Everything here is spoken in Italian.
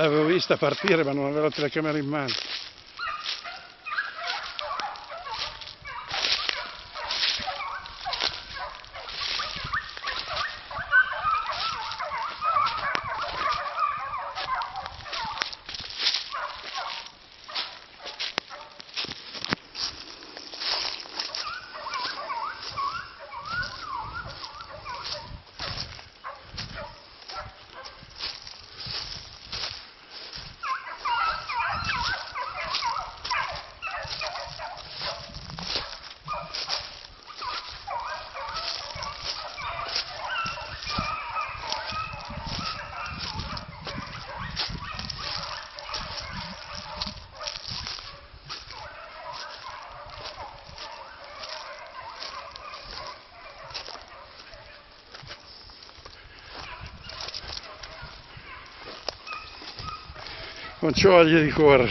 L'avevo vista partire ma non avevo la telecamera in mano. Non c'ho voglia di correre